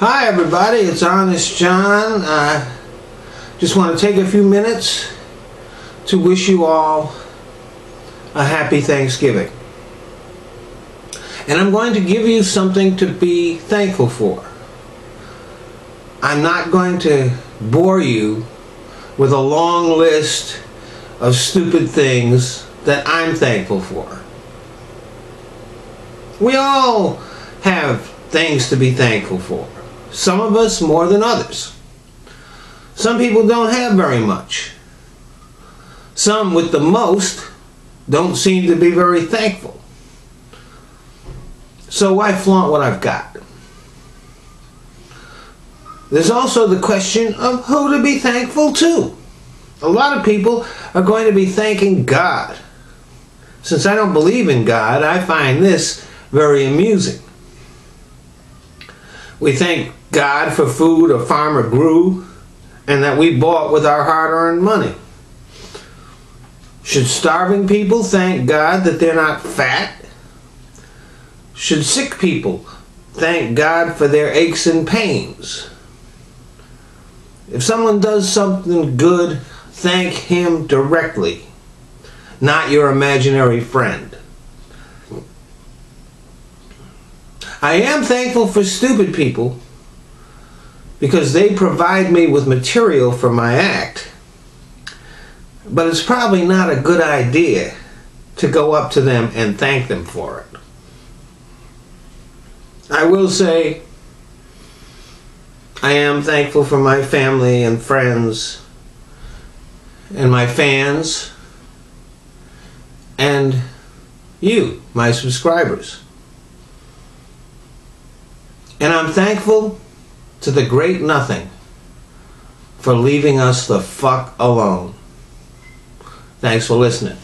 Hi, everybody. It's Honest John. I just want to take a few minutes to wish you all a happy Thanksgiving. And I'm going to give you something to be thankful for. I'm not going to bore you with a long list of stupid things that I'm thankful for. We all have things to be thankful for. Some of us more than others. Some people don't have very much. Some with the most don't seem to be very thankful. So why flaunt what I've got? There's also the question of who to be thankful to. A lot of people are going to be thanking God. Since I don't believe in God, I find this very amusing. We thank God for food a farmer grew and that we bought with our hard earned money. Should starving people thank God that they're not fat? Should sick people thank God for their aches and pains? If someone does something good, thank him directly, not your imaginary friend. I am thankful for stupid people because they provide me with material for my act. But it's probably not a good idea to go up to them and thank them for it. I will say I am thankful for my family and friends and my fans and you, my subscribers. And I'm thankful to the great nothing for leaving us the fuck alone. Thanks for listening.